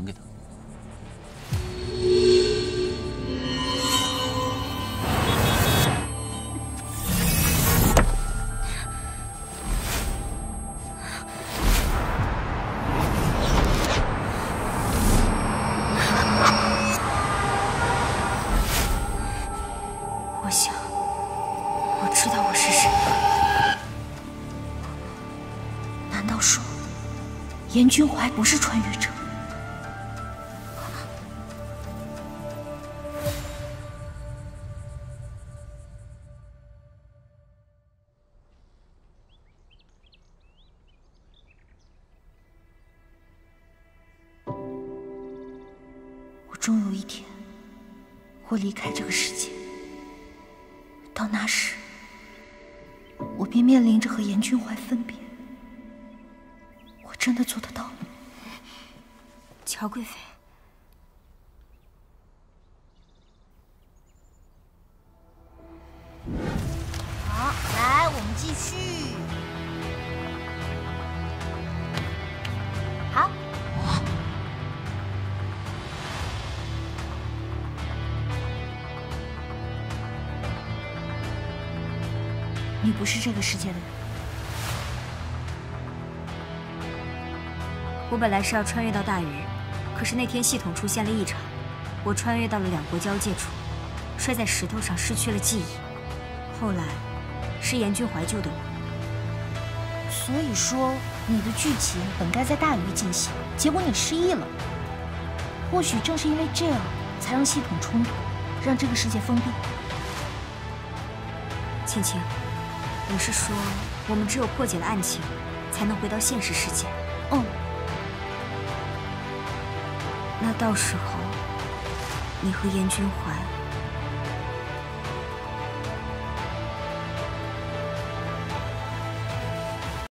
还给他。我想，我知道我是谁。难道说，严君怀不是穿越者？终有一天我离开这个世界。到那时，我便面临着和严君怀分别。我真的做得到吗？乔贵妃，你不是这个世界的人。我本来是要穿越到大禹，可是那天系统出现了异常，我穿越到了两国交界处，摔在石头上失去了记忆。后来是严君怀救的我。所以说，你的剧情本该在大禹进行，结果你失忆了。或许正是因为这样，才让系统冲突，让这个世界封闭。青青，你是说我们只有破解了案情，才能回到现实世界？嗯。那到时候，你和严君怀